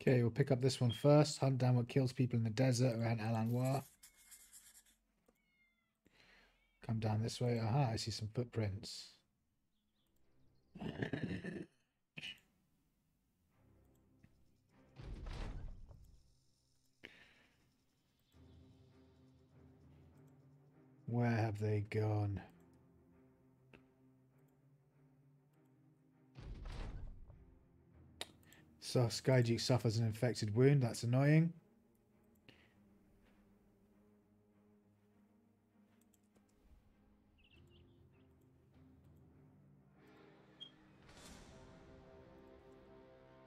Okay, we'll pick up this one first. Hunt down what kills people in the desert around Al Anwar. Come down this way. Aha, I see some footprints. Where have they gone? So Skyjeek suffers an infected wound. That's annoying.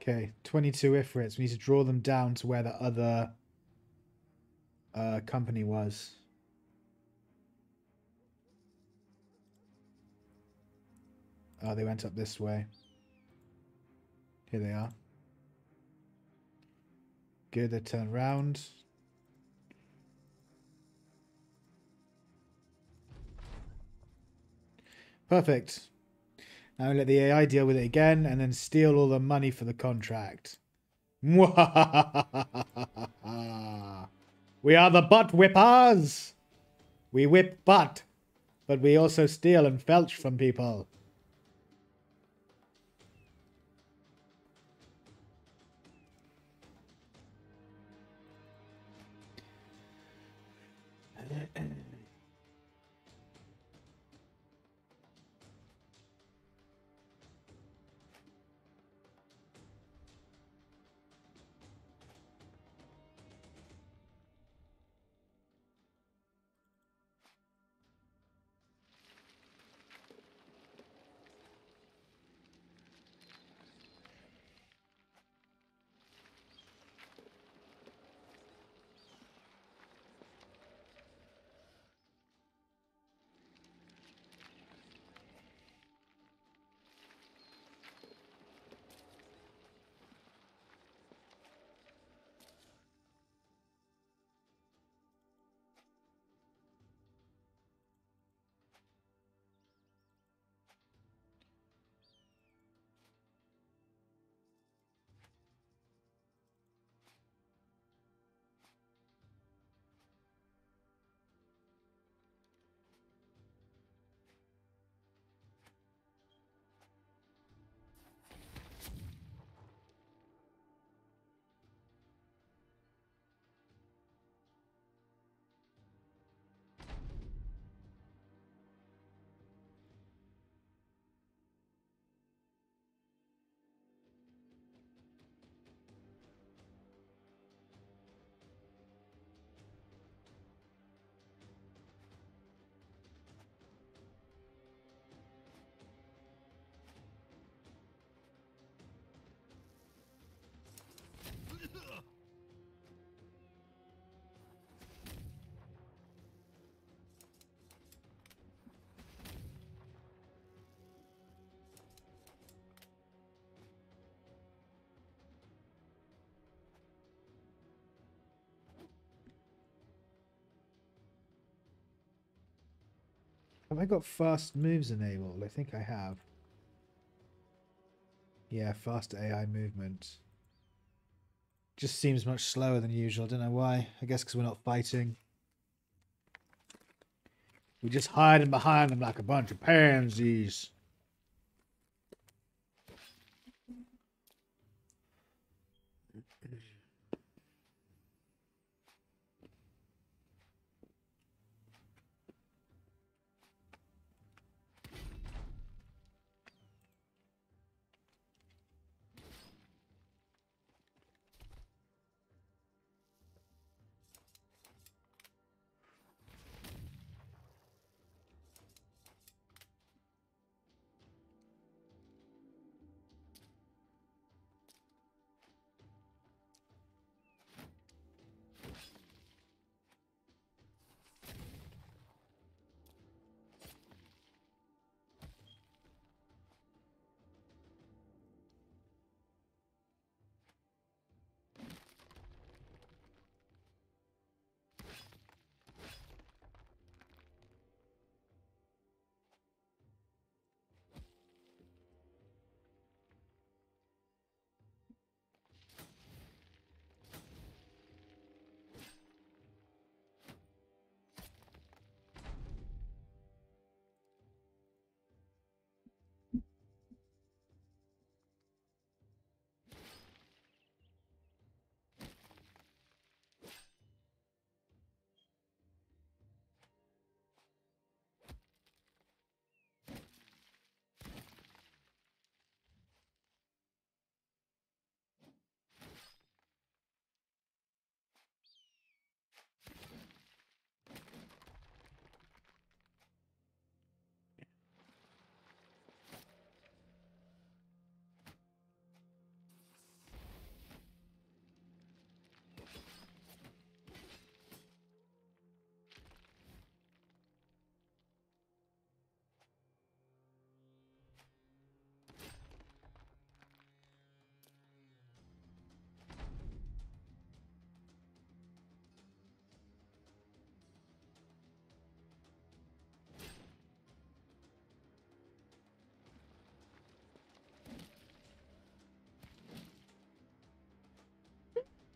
Okay, 22 Ifrits. We need to draw them down to where the other uh, company was. Oh, they went up this way. Here they are. Good, they turn round. Perfect. Now let the AI deal with it again and then steal all the money for the contract. we are the butt whippers. We whip butt, but we also steal and felch from people. Have I got fast moves enabled? I think I have. Yeah, fast AI movement. Just seems much slower than usual. I don't know why. I guess because we're not fighting. We're just hiding behind them like a bunch of pansies.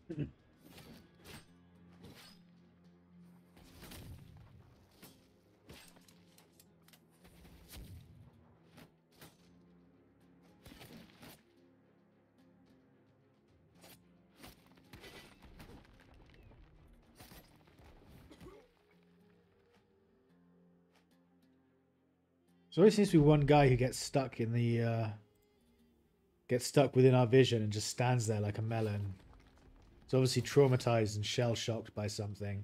There always seems to be one guy who gets stuck in the uh, gets stuck within our vision and just stands there like a melon. Obviously traumatized and shell shocked by something.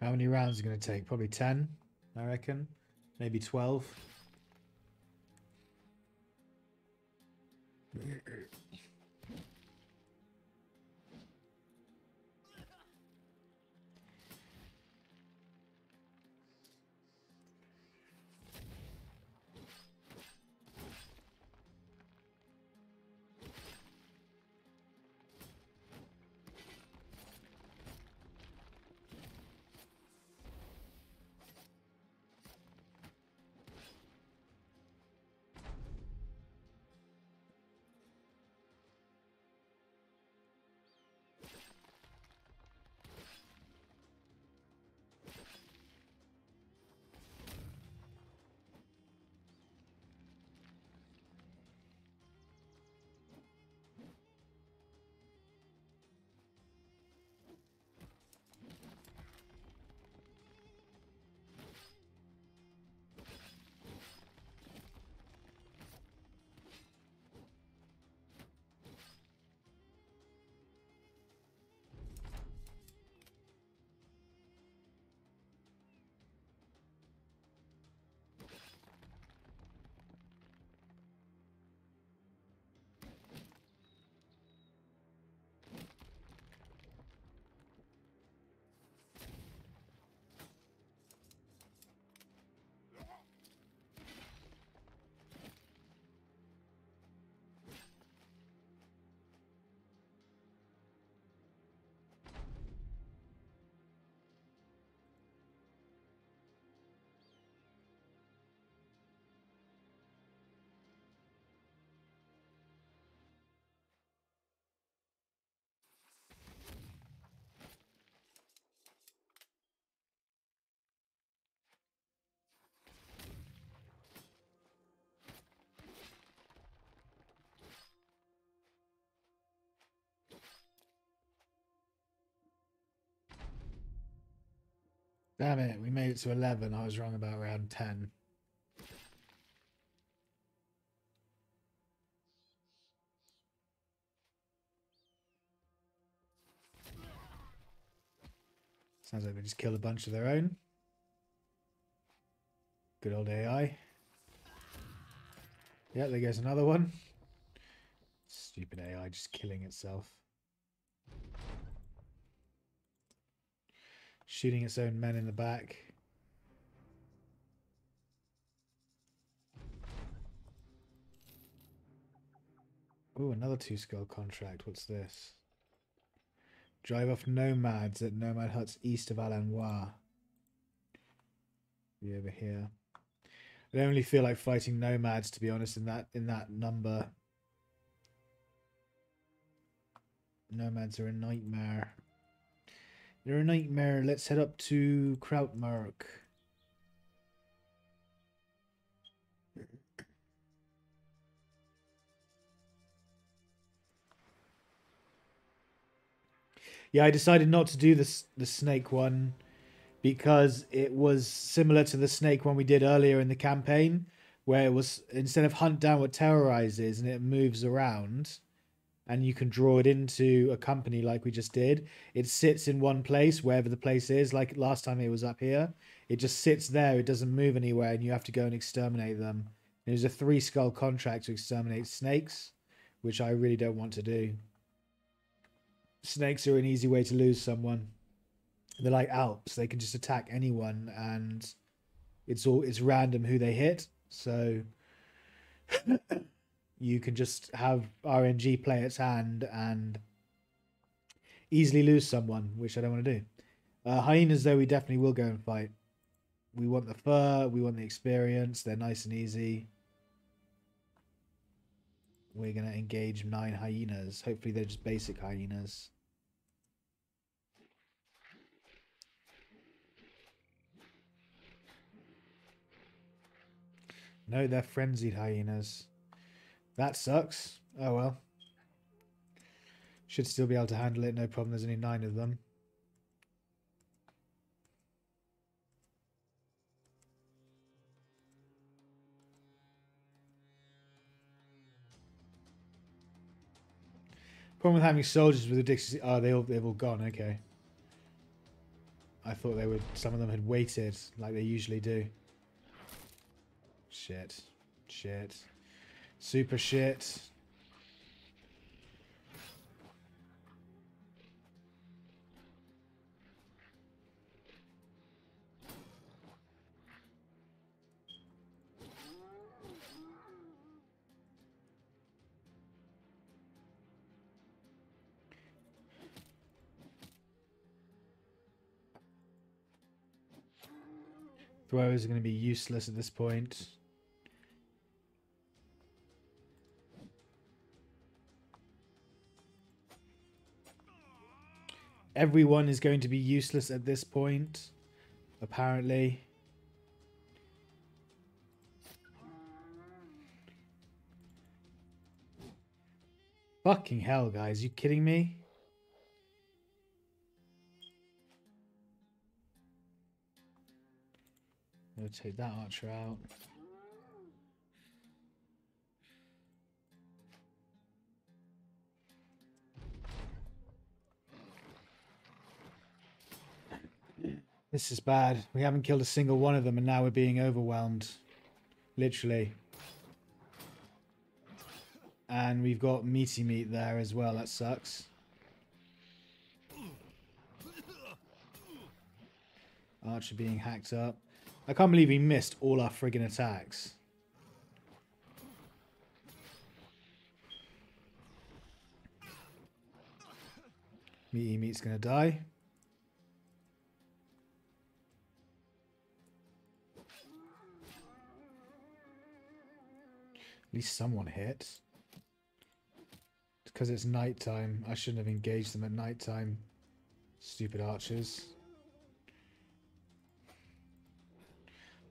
How many rounds is going to take? Probably 10, I reckon. Maybe 12. Damn it, we made it to 11. I was wrong about round 10. Sounds like they just killed a bunch of their own. Good old AI. Yeah, there goes another one. Stupid AI just killing itself. Shooting its own men in the back. Oh, another two skull contract. What's this? Drive off nomads at nomad huts east of Alanoir. Be over here. I don't really feel like fighting nomads to be honest in that in that number. Nomads are a nightmare. They're a nightmare. Let's head up to Krautmark. Yeah, I decided not to do this the snake one because it was similar to the snake one we did earlier in the campaign, where it was instead of hunt down what terrorizes and it moves around and you can draw it into a company like we just did. It sits in one place, wherever the place is. Like last time it was up here. It just sits there. It doesn't move anywhere, and you have to go and exterminate them. It was a three skull contract to exterminate snakes, which I really don't want to do. Snakes are an easy way to lose someone. they're like Alps. They can just attack anyone, and it's all it's random who they hit. So you can just have RNG play its hand and easily lose someone, which I don't want to do. Uh, hyenas, though, we definitely will go and fight. We want the fur, we want the experience. They're nice and easy. We're going to engage nine hyenas. Hopefully, they're just basic hyenas. No, they're frenzied hyenas. That sucks. Oh well. Should still be able to handle it, no problem. There's only nine of them. Problem with having soldiers with addictions. Oh, they all they've all gone. Okay. I thought they would. Some of them had waited like they usually do. Shit. Shit. Super shit. Throwers are going to be useless at this point. Everyone is going to be useless at this point, apparently. Fucking hell, guys. You kidding me? Take that archer out. This is bad. We haven't killed a single one of them and now we're being overwhelmed. Literally. And we've got meaty meat there as well. That sucks. Archer being hacked up. I can't believe he missed all our friggin' attacks. Meaty Meat's gonna die. At least someone hit. Because it's nighttime. I shouldn't have engaged them at nighttime. Stupid archers.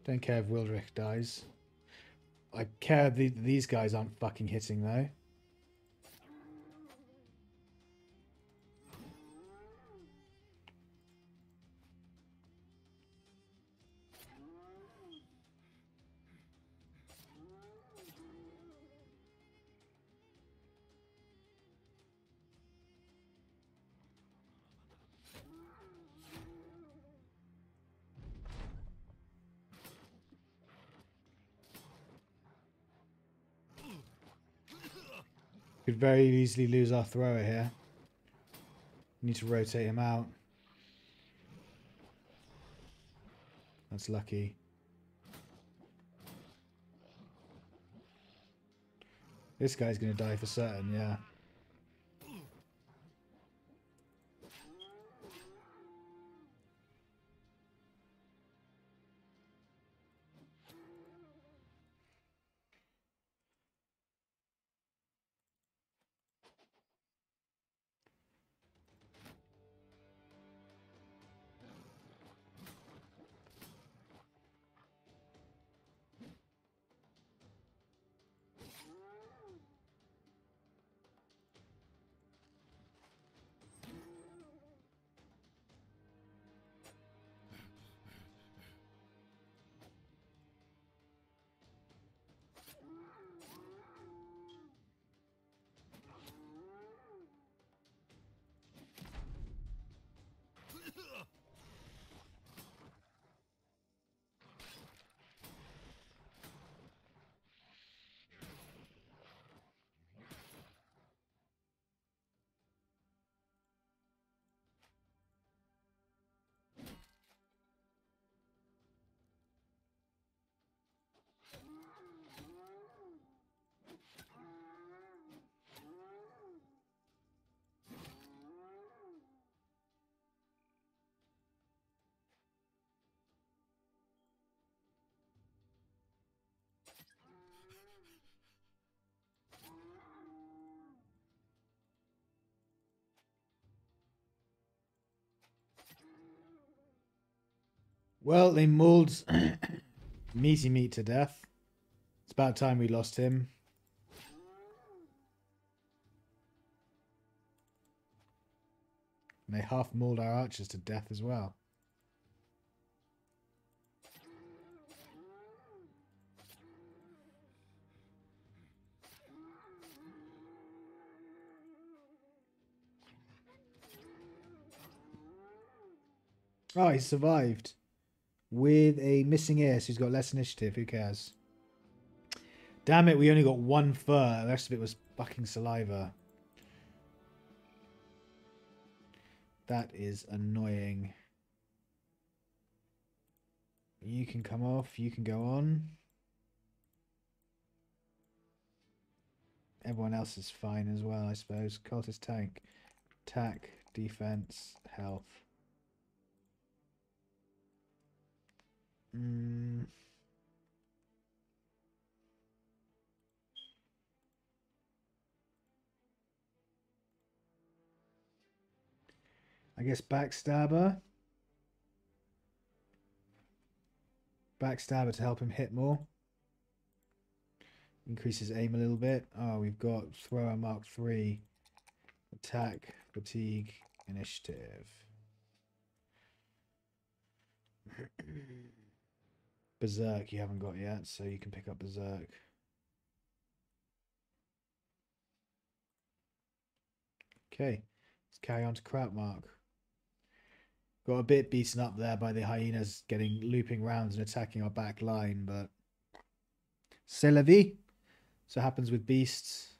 Don't care if Wildrich dies. I care the, these guys aren't fucking hitting though. Very easily lose our thrower here. Need to rotate him out. That's lucky. This guy's going to die for certain, yeah. Well, they mauled Meaty Meat to death. It's about time we lost him. And they half mauled our archers to death as well. Oh, he survived. With a missing so he's got less initiative. Who cares? Damn it, we only got one fur. The rest of it was fucking saliva. That is annoying. You can come off. You can go on. Everyone else is fine as well, I suppose. Cultist tank. Attack, defense, health. Mm. I guess backstabber. Backstabber to help him hit more. Increases aim a little bit. Oh, we've got thrower mark three. Attack, fatigue, initiative. Berserk you haven't got yet, so you can pick up Berserk. Okay, let's carry on to Krautmark. Got a bit beaten up there by the hyenas getting looping rounds and attacking our back line, but c'est la vie. So happens with beasts.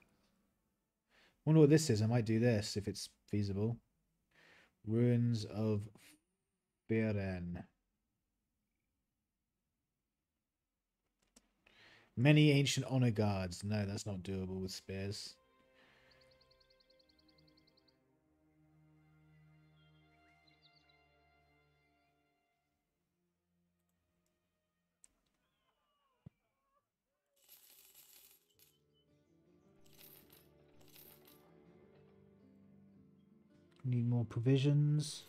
Wonder what this is. I might do this if it's feasible. Ruins of Beren. Many ancient honor guards. No, that's not doable with spears. Need more provisions.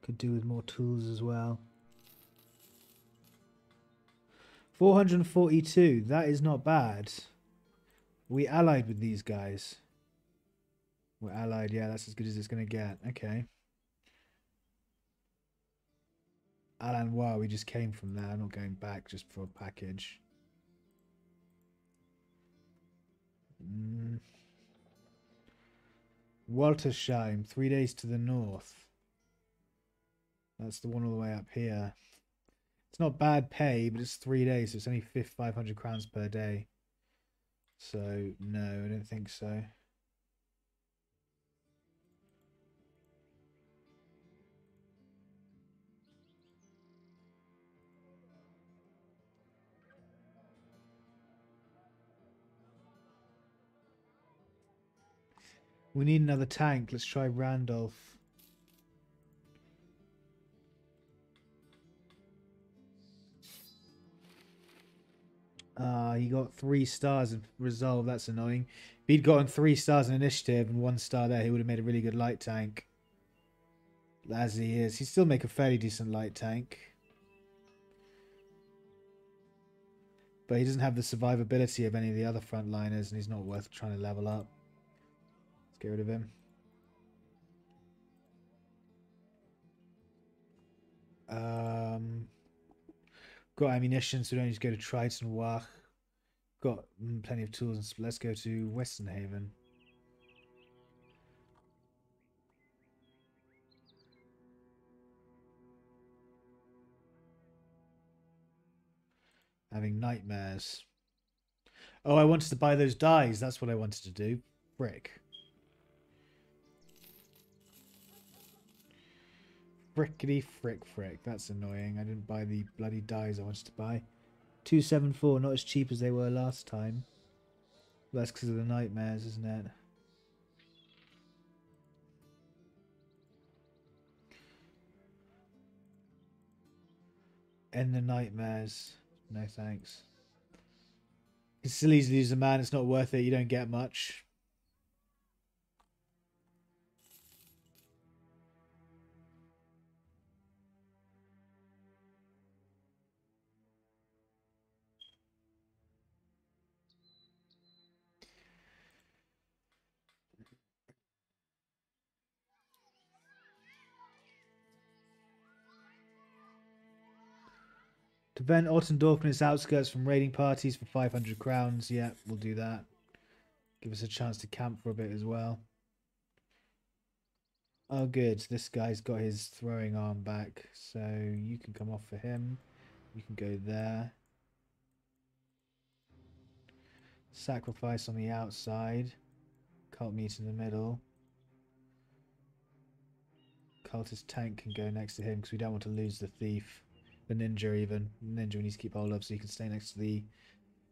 Could do with more tools as well. 442. That is not bad. We allied with these guys. We're allied. Yeah, that's as good as it's going to get. Okay. Alan, wow, we just came from there. I'm not going back just for a package. Mm. Waltersheim, three days to the north. That's the one all the way up here. It's not bad pay, but it's three days, so it's only 500 crowns per day. So, no, I don't think so. We need another tank. Let's try Randolph. Uh, he got three stars in resolve. That's annoying. If he'd gotten three stars in initiative and one star there, he would have made a really good light tank. As he is, he'd still make a fairly decent light tank. But he doesn't have the survivability of any of the other frontliners, and he's not worth trying to level up. Let's get rid of him. Um, Got ammunition, so don't need to go to Triton Wach. Got mm, plenty of tools. Let's go to Western Haven. Having nightmares. Oh, I wanted to buy those dyes. That's what I wanted to do. Frick. Frickety frick frick. That's annoying. I didn't buy the bloody dyes I wanted to buy. 274, not as cheap as they were last time. That's because of the nightmares, isn't it? End the nightmares. No thanks. It's still easy to use a man. It's not worth it. You don't get much. Prevent Ottendorf and its outskirts from raiding parties for 500 crowns. Yeah, we'll do that. Give us a chance to camp for a bit as well. Oh, good. This guy's got his throwing arm back, so you can come off for him. You can go there. Sacrifice on the outside. Cult meet in the middle. Cultist tank can go next to him because we don't want to lose the thief. The ninja even. Ninja we need to keep hold of so he can stay next to the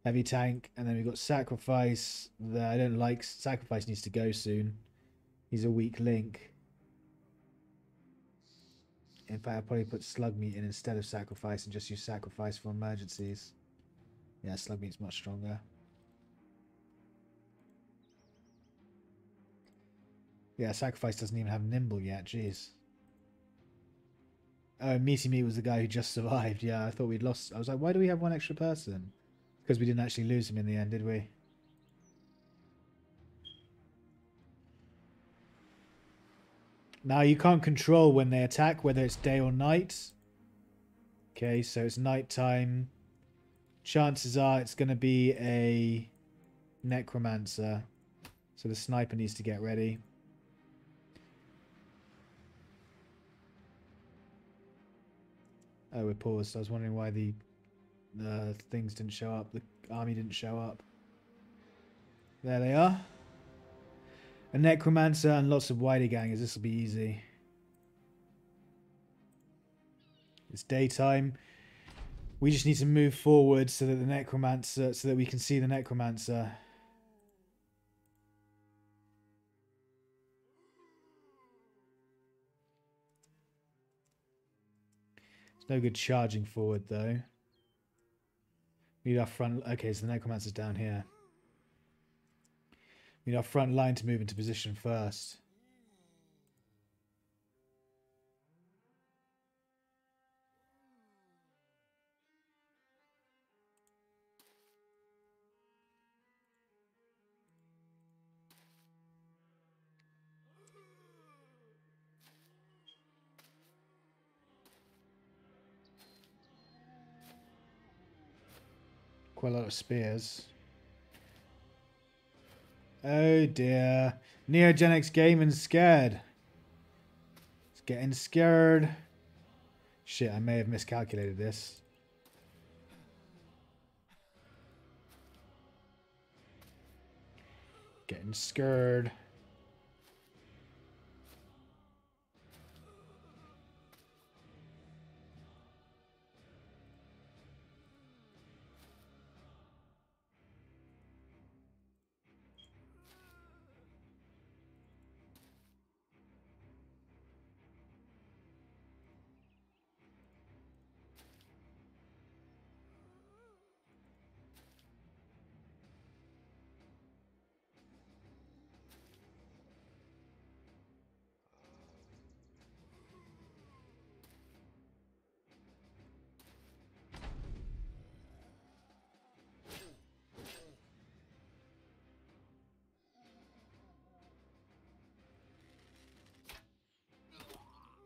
heavy tank. And then we've got Sacrifice that I don't like. Sacrifice needs to go soon. He's a weak link. In fact, I'll probably put Slug Meat in instead of Sacrifice and just use Sacrifice for emergencies. Yeah, Slug Meat's much stronger. Yeah, Sacrifice doesn't even have Nimble yet, jeez. Oh, Meaty Meat was the guy who just survived. Yeah, I thought we'd lost. I was like, why do we have one extra person? Because we didn't actually lose him in the end, did we? Now you can't control when they attack, whether it's day or night. Okay, so it's nighttime. Chances are it's going to be a necromancer. So the sniper needs to get ready. Oh, we're paused. I was wondering why the the things didn't show up. The army didn't show up. There they are. A necromancer and lots of Wiedergangers. This will be easy. It's daytime. We just need to move forward so that the necromancer, so that we can see the necromancer. No good charging forward though. Need our front. Okay, so the necromancer's down here. We need our front line to move into position first. Quite a lot of spears. Oh dear. Neogenics gaming scared. It's getting scared. Shit, I may have miscalculated this. Getting scared.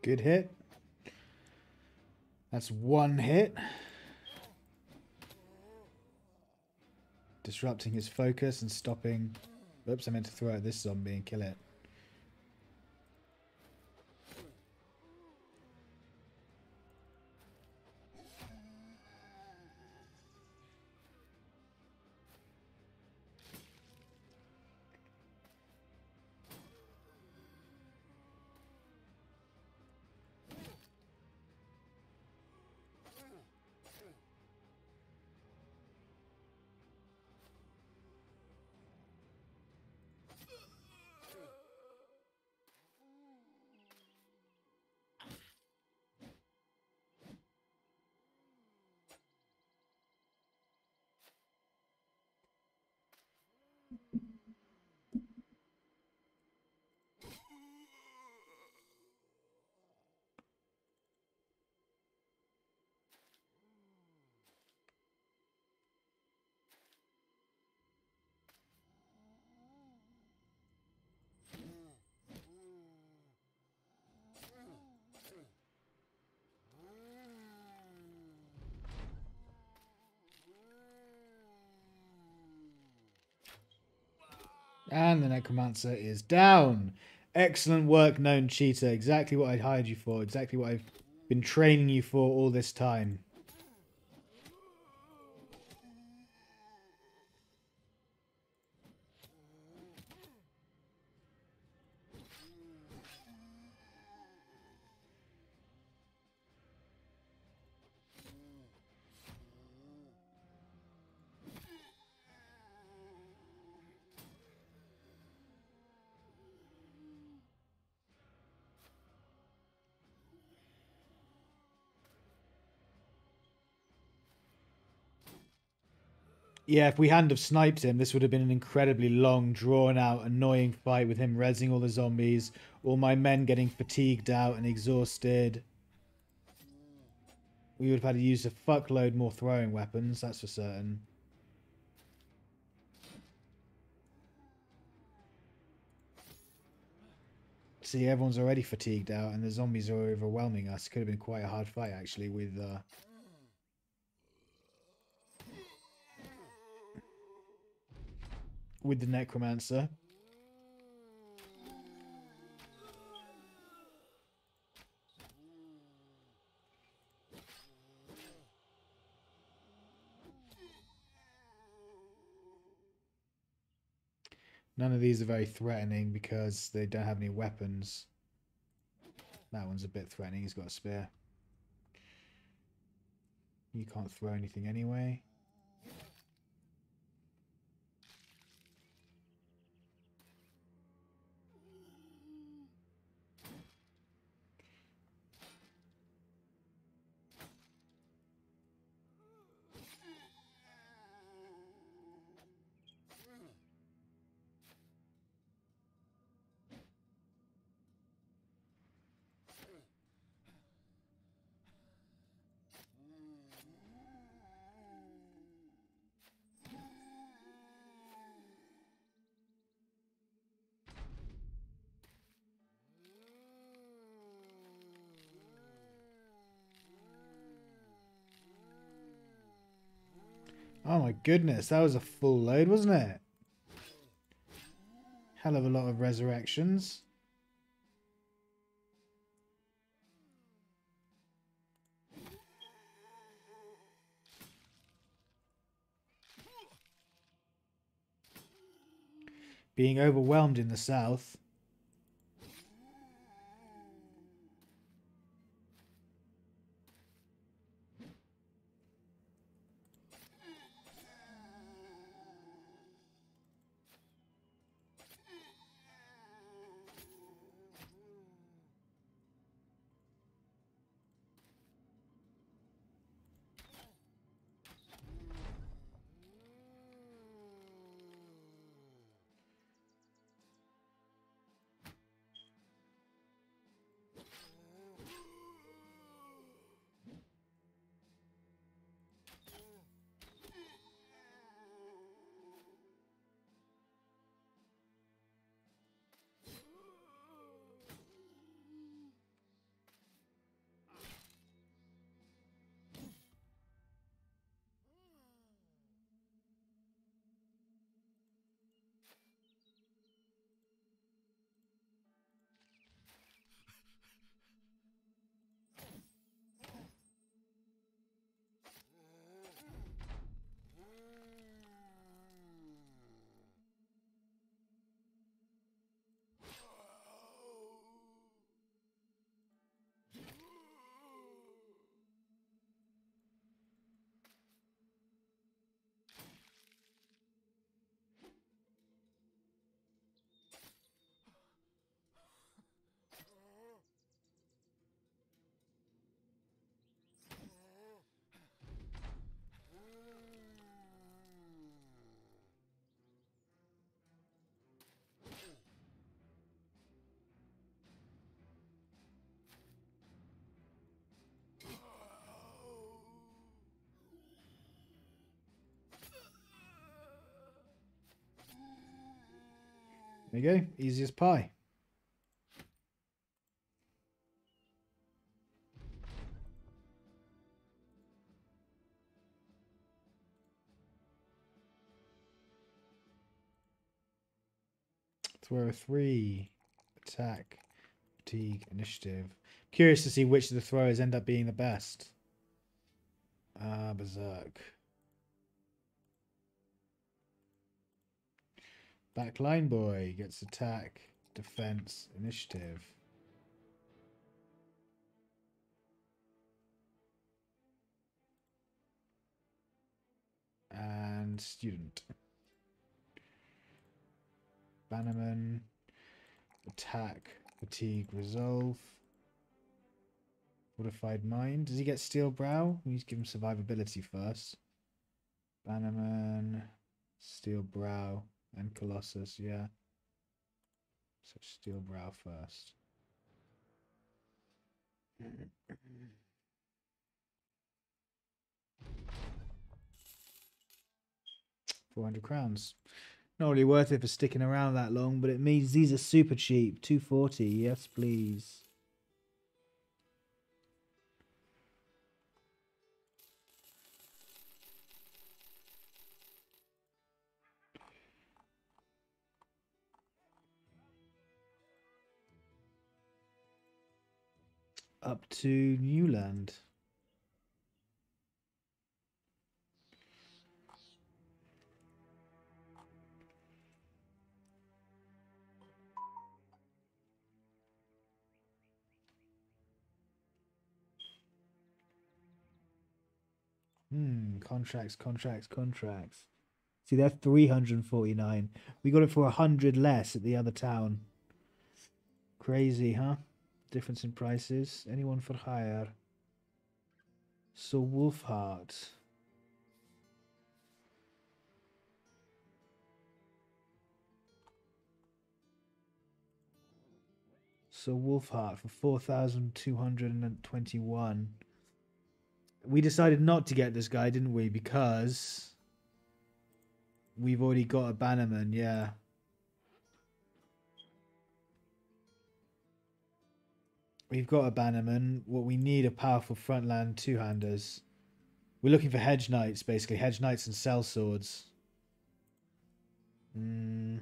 Good hit. That's one hit. Disrupting his focus and stopping... Oops, I meant to throw out this zombie and kill it. And the Necromancer is down. Excellent work, known cheater. Exactly what I'd hired you for. Exactly what I've been training you for all this time. Yeah, if we hadn't have sniped him, this would have been an incredibly long, drawn out, annoying fight with him rezzing all the zombies, all my men getting fatigued out and exhausted. We would have had to use a fuckload more throwing weapons, that's for certain. See, everyone's already fatigued out and the zombies are overwhelming us. Could have been quite a hard fight, actually, with... Uh, with the necromancer. None of these are very threatening because they don't have any weapons. That one's a bit threatening. He's got a spear. You can't throw anything anyway. Oh my goodness, that was a full load, wasn't it? Hell of a lot of resurrections. Being overwhelmed in the south. There you go. Easy as pie. Throw three. Attack. Fatigue. Initiative. Curious to see which of the throwers end up being the best. Ah, uh, Berserk. Backline boy gets attack, defense, initiative. And student. Bannerman, attack, fatigue, resolve. Fortified mind. Does he get steel brow? We need to give him survivability first. Bannerman, steel brow. And Colossus, yeah. So Steel Brow first. Four hundred crowns. Not really worth it for sticking around that long, but it means these are super cheap. Two forty, yes please. Up to Newland. Hmm, contracts, contracts, contracts. See, they're 349. We got it for 100 less at the other town. Crazy, huh? Difference in prices. Anyone for hire? So Wolfheart. So Wolfheart for 4,221. We decided not to get this guy, didn't we? Because we've already got a Bannerman, yeah. We've got a Bannerman. What we need are powerful frontland two-handers. We're looking for Hedge Knights, basically. Hedge Knights and Sellswords. Mm.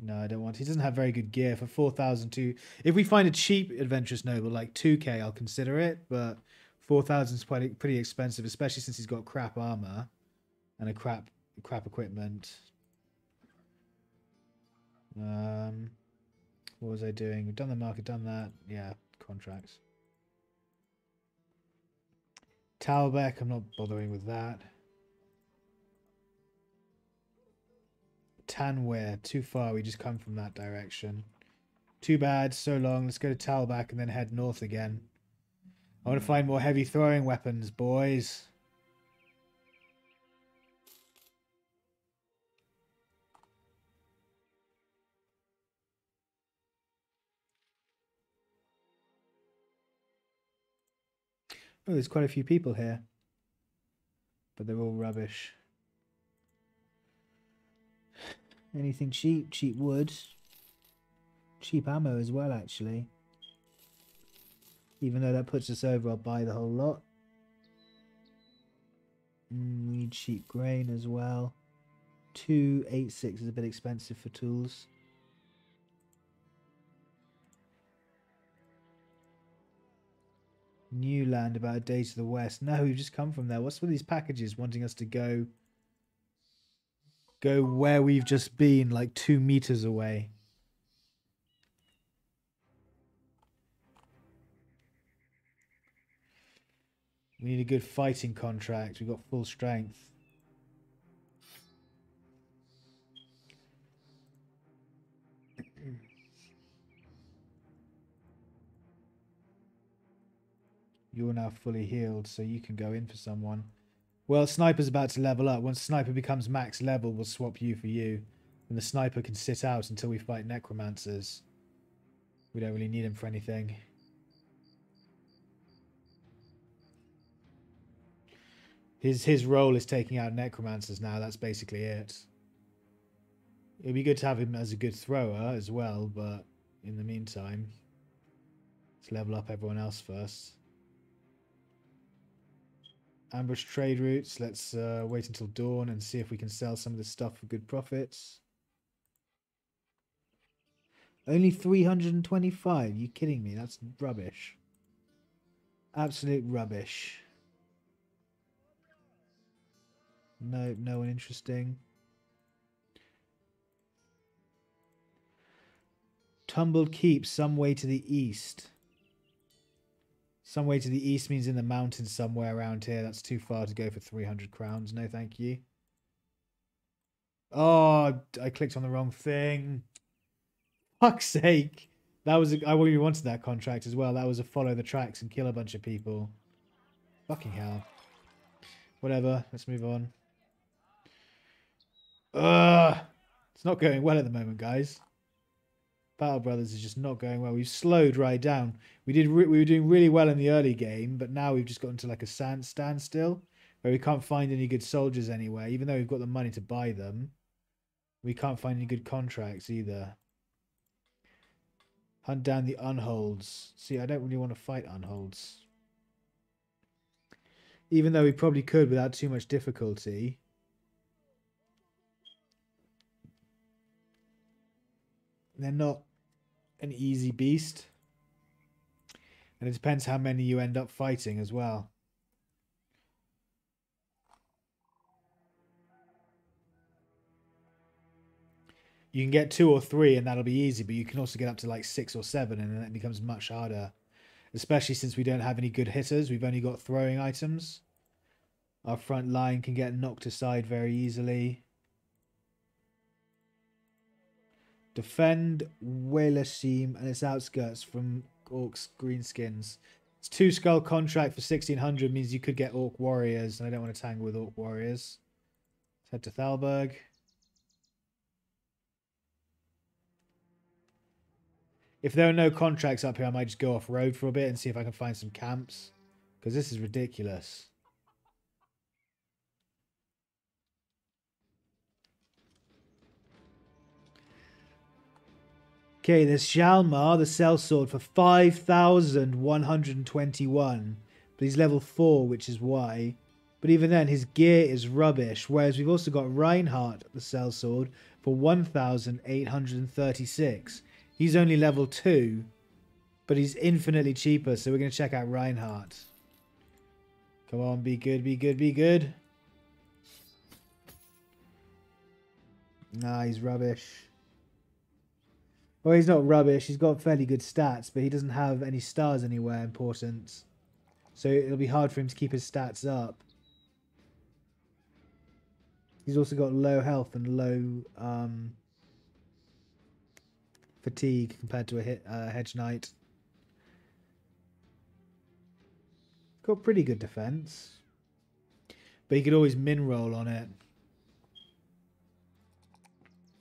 No, I don't want. He doesn't have very good gear for 4,002. If we find a cheap Adventurous Noble, like 2k, I'll consider it. But 4,000 is quite pretty expensive, especially since he's got crap armor and a crap crap equipment. Um, what was I doing? We've done the market, done that. Yeah, contracts. Talbeck, I'm not bothering with that. Tanware, too far. We just come from that direction. Too bad, so long. Let's go to Talbak and then head north again. I want to find more heavy throwing weapons, boys. Oh, there's quite a few people here. But they're all rubbish. Anything cheap? Cheap wood. Cheap ammo as well, actually. Even though that puts us over, I'll buy the whole lot. Mm, we need cheap grain as well. 286 is a bit expensive for tools. New land about a day to the west. No, we've just come from there. What's with these packages wanting us to go go where we've just been, like two meters away? We need a good fighting contract. We've got full strength. You're now fully healed, so you can go in for someone. Well, Sniper's about to level up. Once Sniper becomes max level, we'll swap you for you. And the Sniper can sit out until we fight Necromancers. We don't really need him for anything. His his role is taking out Necromancers now. That's basically it. It'd be good to have him as a good thrower as well, but in the meantime, let's level up everyone else first. Ambush trade routes. Let's uh, wait until dawn and see if we can sell some of this stuff for good profits. Only 325. You kidding me? That's rubbish. Absolute rubbish. No, no one interesting. Tumbled keep some way to the east. Some way to the east means in the mountains somewhere around here. That's too far to go for 300 crowns. No, thank you. Oh, I clicked on the wrong thing. Fuck's sake. That was, a, I really wanted that contract as well. That was a follow the tracks and kill a bunch of people. Fucking hell. Whatever, let's move on. Ugh. It's not going well at the moment, guys. Battle Brothers is just not going well. We've slowed right down. We did we were doing really well in the early game, but now we've just gotten to like a sand standstill where we can't find any good soldiers anywhere, even though we've got the money to buy them. We can't find any good contracts either. Hunt down the unholds. See, I don't really want to fight unholds. Even though we probably could without too much difficulty. They're not an easy beast. And it depends how many you end up fighting as well. You can get two or three and that'll be easy, but you can also get up to like six or seven and then it becomes much harder. Especially since we don't have any good hitters. We've only got throwing items. Our front line can get knocked aside very easily. Defend Whalashim and its outskirts from Orcs Greenskins. It's two skull contract for 1600 means you could get Orc Warriors, and I don't want to tangle with Orc Warriors. Let's head to Thalberg. If there are no contracts up here, I might just go off road for a bit and see if I can find some camps. Because this is ridiculous. Okay, there's Shalmar, the sellsword, for 5,121. But he's level 4, which is why. But even then, his gear is rubbish. Whereas we've also got Reinhardt, the sellsword, for 1,836. He's only level 2. But he's infinitely cheaper, so we're going to check out Reinhardt. Come on, be good, be good, be good. Nah, he's rubbish. Well, he's not rubbish. He's got fairly good stats, but he doesn't have any stars anywhere important. So it'll be hard for him to keep his stats up. He's also got low health and low um, fatigue compared to a hit, uh, hedge knight. Got pretty good defense. But he could always min roll on it.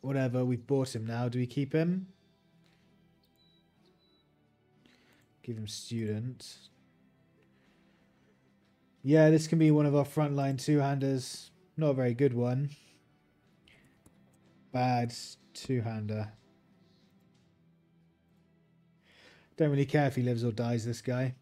Whatever, we've bought him now. Do we keep him? Give him student. Yeah, this can be one of our frontline two-handers. Not a very good one. Bad two-hander. Don't really care if he lives or dies, this guy.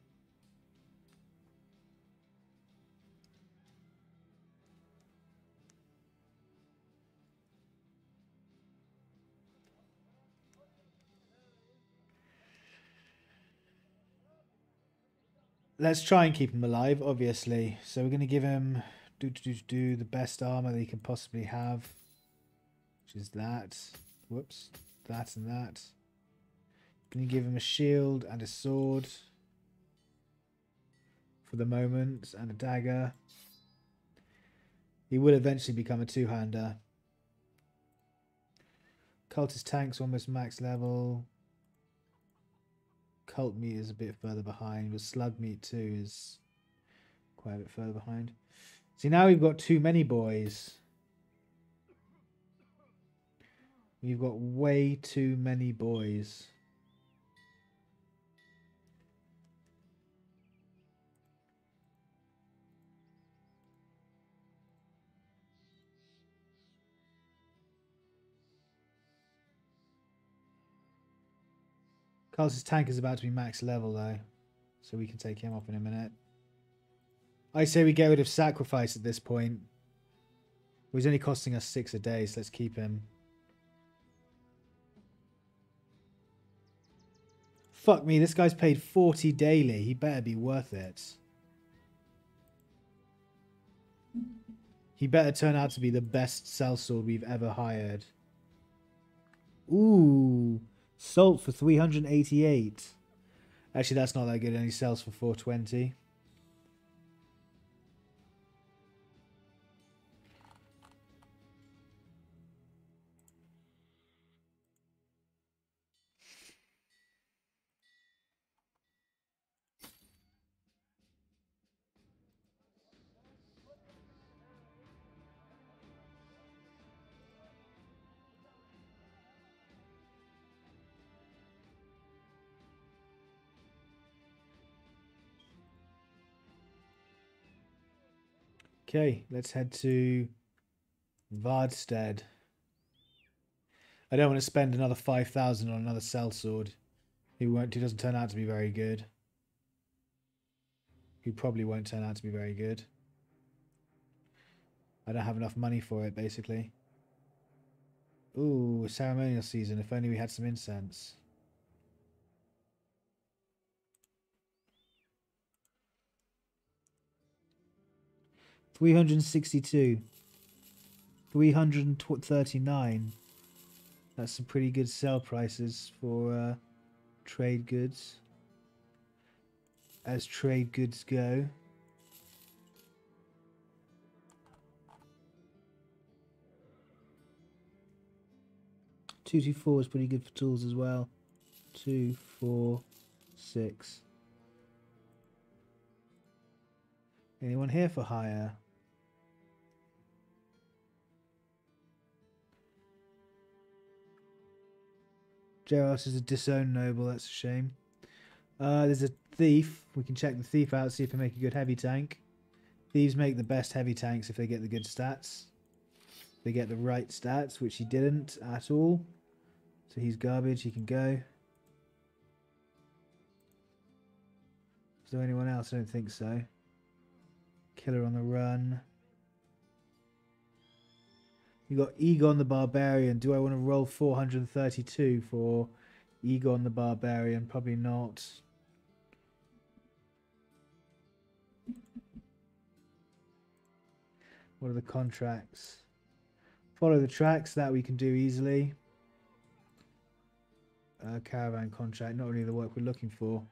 Let's try and keep him alive, obviously. So we're going to give him do do do do the best armor that he can possibly have, which is that. Whoops, that and that. Going to give him a shield and a sword for the moment, and a dagger. He will eventually become a two-hander. Cultist tank's almost max level. Cult meat is a bit further behind, but slug meat too is quite a bit further behind. See, now we've got too many boys. We've got way too many boys. Carl's tank is about to be max level though, so we can take him off in a minute. I say we get rid of sacrifice at this point. He's only costing us six a day, so let's keep him. Fuck me, this guy's paid 40 daily. He better be worth it. He better turn out to be the best sellsword we've ever hired. Ooh, salt for 388. Actually, that's not that good. It only sells for 420. Okay, let's head to Vardstead. I don't want to spend another 5,000 on another sellsword. Who won't who doesn't turn out to be very good. Who probably won't turn out to be very good. I don't have enough money for it basically. Ooh, ceremonial season, if only we had some incense. 362. 339. That's some pretty good sell prices for uh, trade goods. As trade goods go. Two two four is pretty good for tools as well. Two, four, six. Anyone here for hire? Jaros is a disowned noble, that's a shame. Uh, there's a thief. We can check the thief out, see if they make a good heavy tank. Thieves make the best heavy tanks if they get the good stats. They get the right stats, which he didn't at all. So he's garbage, he can go. Is there anyone else? I don't think so. Killer on the run. You got Egon the Barbarian. Do I want to roll 432 for Egon the Barbarian? Probably not. What are the contracts? Follow the tracks. That we can do easily. Caravan contract. Not really the work we're looking for.